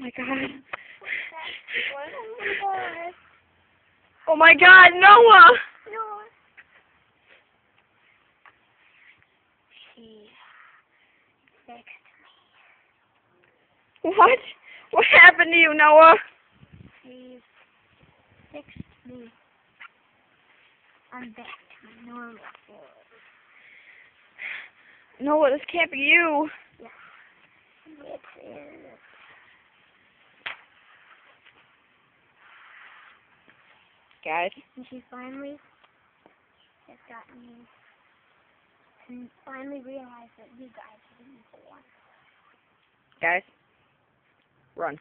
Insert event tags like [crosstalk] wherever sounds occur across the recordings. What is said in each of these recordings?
my god. Oh my god. Noah! No. She What? What happened to you, Noah? Me. I'm back to my normal form. Noah, this can't be you. It is. Guys, And she finally has gotten me and finally realized that you guys are the evil one. guys, run.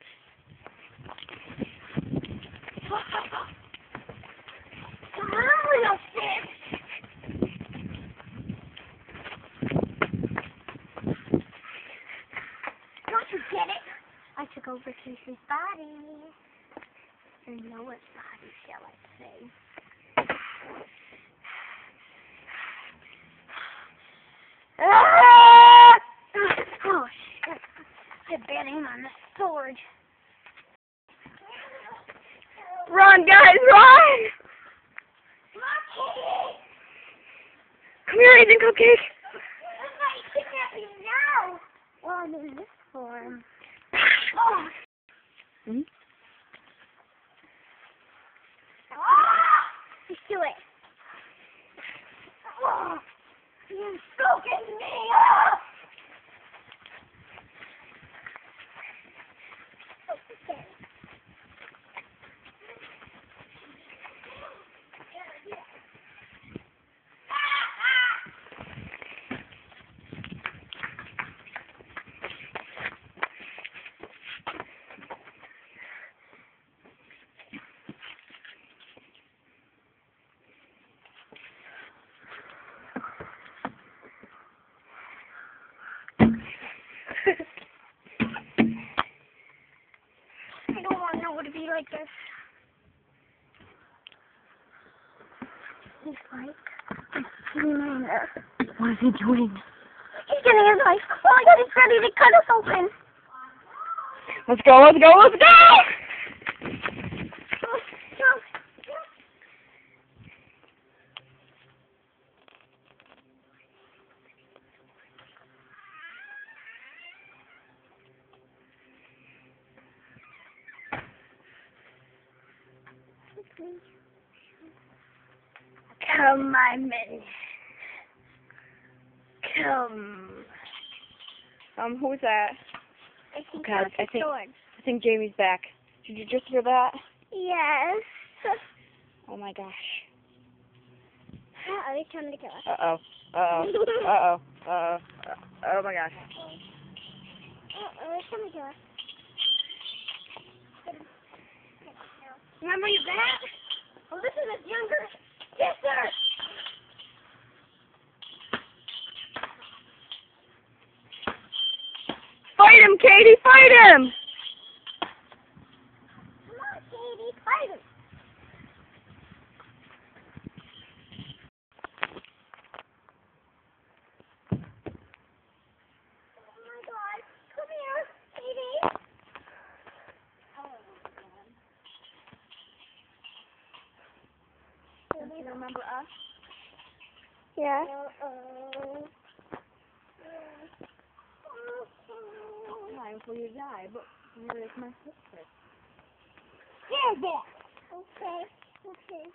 Come on, little sis. Don't you get it? I took over Casey's body. Or Noah's body, shall I Ah! Oh, shit. I bit him on the sword. Run, guys, run! Come here, Agent Cupcake. Well, I'm in this form. Oh. Hmm? Let's do it. Oh, you're choking me up. Okay. I don't want Noah to be like this. He's like, What is he doing? he's getting his knife. Oh my god, he's ready to cut us open. Let's go, let's go, let's go! Oh, no. Come, my men. Come. Um, who's that? I think God, that's I think-. I think Jamie's back. Did you just hear that? Yes. Oh my gosh. Uh-oh, he's trying to kill us. Uh-oh. Uh-oh. [laughs] Uh-oh. Uh-oh. Uh, oh my gosh. Uh-oh, he's trying to kill us. Remember you back? Oh, this is his younger sister. Fight him, Katie! Fight him! Come on, Katie, fight him. Oh my God! Come here, Katie. Do Yeah. Time before you die, but you're my sister. Here's it. Okay. Okay.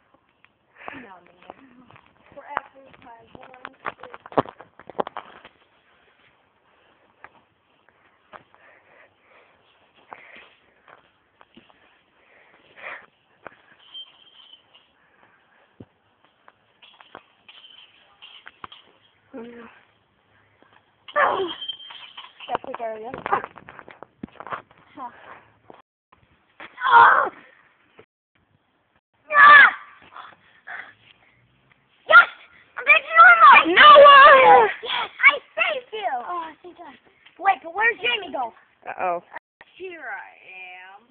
No, man. We're after my one. That's the area. Oh! Ah! Yes! I'm back to normal! Noah! Yes, I saved you! Oh, thank God. Wait, but where'd Jamie go? Uh-oh. Here I am.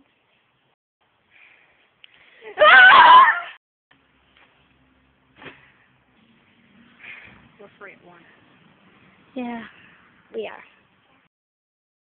At one. Yeah, we are.